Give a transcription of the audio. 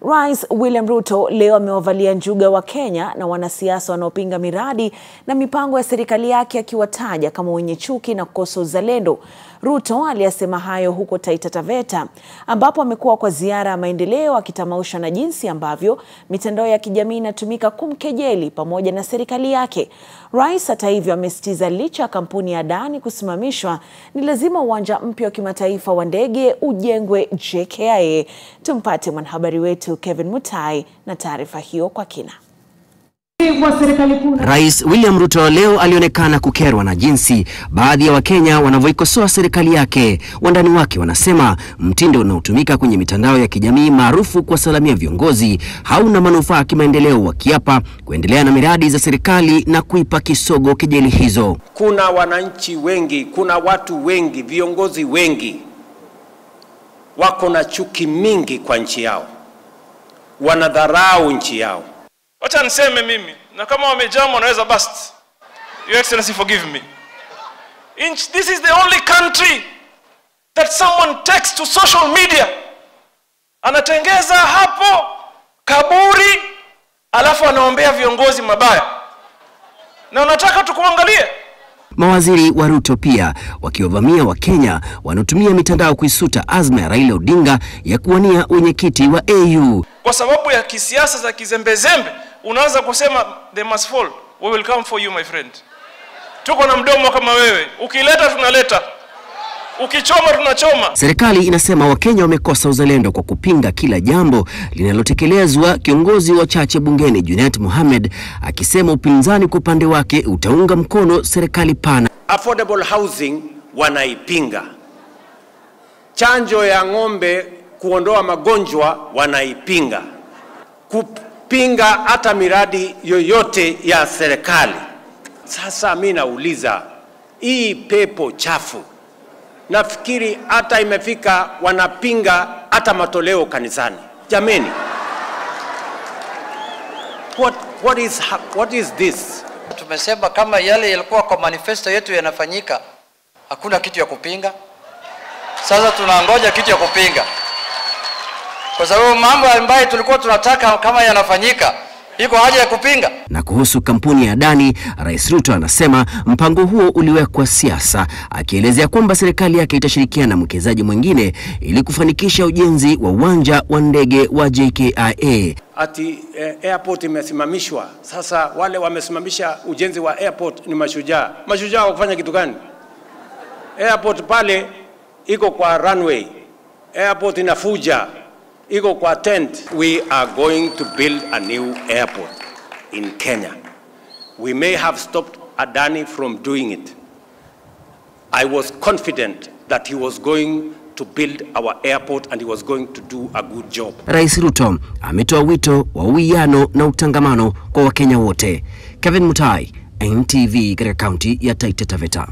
Rais William Ruto leo amewavalia njuga wa Kenya na wanasiasa wanaopinga miradi na mipango ya serikali yake akiwataja kama wenye chuki na kukosa uzalendo. Ruto aliyasema hayo huko Taita Taveta ambapo amekuwa kwa ziara ya maendeleo akitamausha na jinsi ambavyo mitandao ya kijamii inatumika kumkejeli pamoja na serikali yake. Rais hata hivyo amesitiza licha ya kampuni ya Adani kusimamishwa ni lazima uwanja mpya wa kimataifa wa ndege ujengwe JKIA. Tumpate mwanahabari wetu Kevin Mutai na taarifa hiyo kwa kina. Rais William Ruto leo alionekana kukerwa na jinsi baadhi ya Wakenya wanavyoikosoa serikali yake. Wandani wake wanasema mtindo unaotumika kwenye mitandao ya kijamii maarufu kuwasalamia viongozi hauna manufaa kimaendeleo, wakiapa kuendelea na miradi za serikali na kuipa kisogo kejeli hizo. Kuna wananchi wengi, kuna watu wengi, viongozi wengi wako na chuki mingi kwa nchi yao, wanadharau nchi yao. Wacha niseme mimi, na kama wamejama wanaweza bust. Your Excellency forgive me. Inch, this is the only country that someone takes to social media, anatengeza hapo kaburi, alafu anaombea viongozi mabaya, na unataka tukuangalie Mawaziri wa Ruto pia wakiwavamia Wakenya wanaotumia mitandao kuisuta azma ya Raila Odinga ya kuwania wenyekiti wa AU. kwa sababu ya kisiasa za kizembezembe, unaanza kusema they must fall. We will come for you my friend. Tuko na mdomo kama wewe, ukileta tunaleta, ukichoma tunachoma. Serikali inasema Wakenya wamekosa uzalendo kwa kupinga kila jambo linalotekelezwa, kiongozi wa chache bungeni Junet Mohamed akisema upinzani kwa upande wake utaunga mkono serikali pana. Affordable housing wanaipinga, chanjo ya ng'ombe kuondoa magonjwa wanaipinga, kupinga hata miradi yoyote ya serikali. Sasa mi nauliza hii pepo chafu, nafikiri hata imefika wanapinga hata matoleo kanisani. Jameni, what, what, is, what is this? Tumesema kama yale yalikuwa kwa manifesto yetu yanafanyika, hakuna kitu ya kupinga. Sasa tunangoja kitu ya kupinga, kwa sababu mambo ambayo tulikuwa tunataka kama yanafanyika, iko haja ya kupinga. Na kuhusu kampuni ya Adani, Rais Ruto anasema mpango huo uliwekwa siasa, akielezea kwamba serikali yake itashirikiana na mwekezaji mwingine ili kufanikisha ujenzi wa uwanja wa ndege wa JKIA. ati eh, airport imesimamishwa. Sasa wale wamesimamisha ujenzi wa airport ni mashujaa. Mashujaa wa kufanya kitu gani? Airport pale iko kwa runway, airport inafuja, iko kwa tent. We are going to build a new airport in Kenya. We may have stopped Adani from doing it. I was confident that he was going to build our airport and he was going to do a good job. Rais Ruto ametoa wito wa uwiano na utangamano kwa Wakenya wote. Kevin Mutai, NTV katika kaunti ya Taita Taveta.